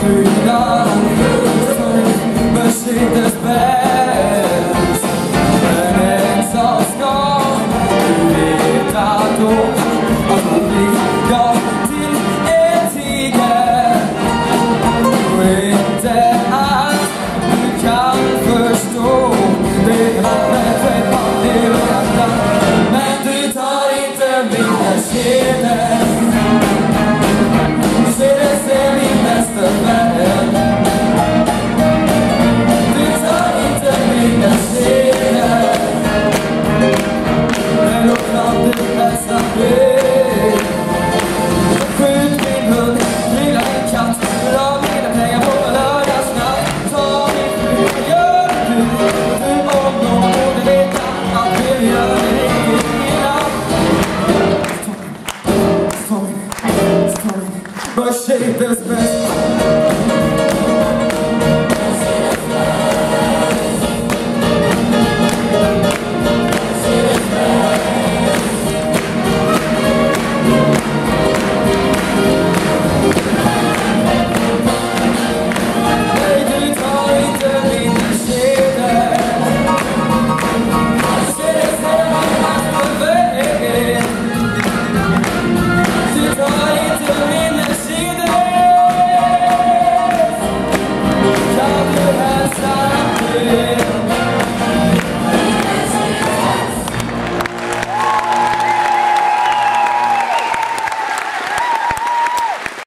to the Baixei teus pés